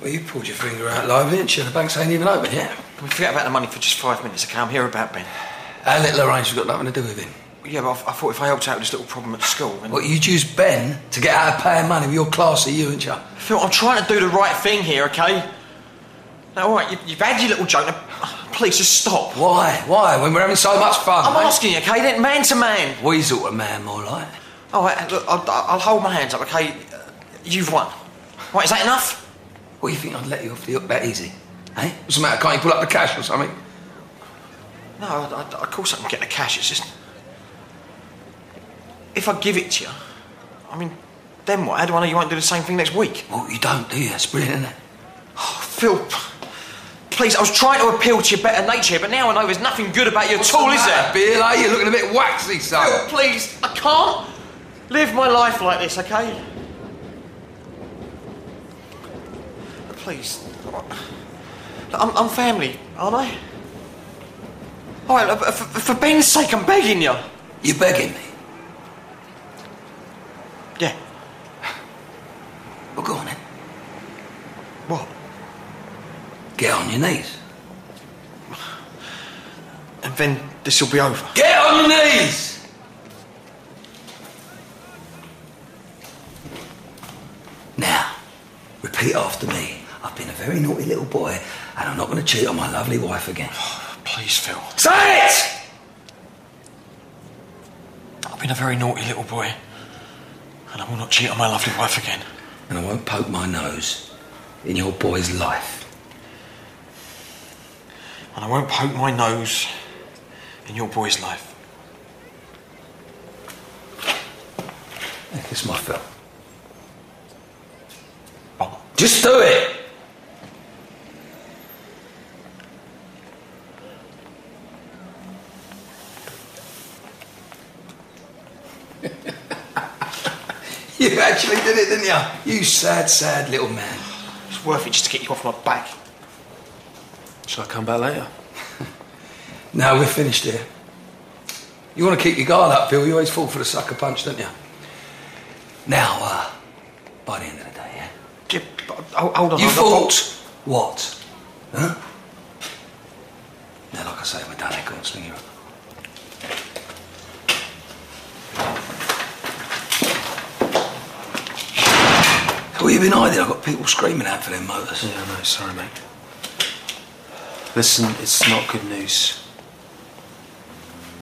Well, you pulled your finger out live, didn't you? The banks ain't even open yet. Can we forget about the money for just five minutes, okay? I'm here about Ben. Our little arrangement's got nothing to do with him. Yeah, but I, I thought if I helped out with this little problem at school... Then... What, you'd use Ben to get out of paying money with your classy you, ain't you? Phil, I'm trying to do the right thing here, okay? Now, all right, you, you've had your little joke. Now, please, just stop. Why? Why? When we're having so much fun, I'm mate? asking you, okay? Then man to man. Weasel to man, more like. All right, look, I'll, I'll hold my hands up, okay? You've won. What, is that enough? What, do you think I'd let you off the hook that easy? Eh? What's the matter? Can't you pull up the cash or something? No, I, I, of course I can get the cash. It's just... If I give it to you, I mean, then what? How do I know you won't do the same thing next week? Well, you don't, do you? That's brilliant, isn't it? Oh, Phil, please, I was trying to appeal to your better nature, but now I know there's nothing good about you at all, is there? Bill, eh? You're looking a bit waxy, son. Phil, please, I can't live my life like this, okay? Please. I'm, I'm family, aren't I? All right, look, for, for Ben's sake, I'm begging you. You're begging me? Yeah. Well, go on then. What? Get on your knees. And then this will be over. Get on your knees! Now, repeat after me. I've been a very naughty little boy, and I'm not going to cheat on my lovely wife again. Please, Phil. Say it! I've been a very naughty little boy, and I will not cheat on my lovely wife again. And I won't poke my nose in your boy's life. And I won't poke my nose in your boy's life. It's my fault. Oh. Just do it! You actually did it, didn't you? You sad, sad little man. It's worth it just to get you off my back. Shall I come back later? Now we're finished here. You want to keep your guard up, Bill. You always fall for the sucker punch, don't you? Now, uh, by the end of the day, yeah? Yeah, hold hold on. You hold on. thought what? Huh? Now, like I say, we're done. Go on, sling her up. Where you been hiding? I've got people screaming out for their motors. Yeah, I know. Sorry, mate. Listen, it's not good news.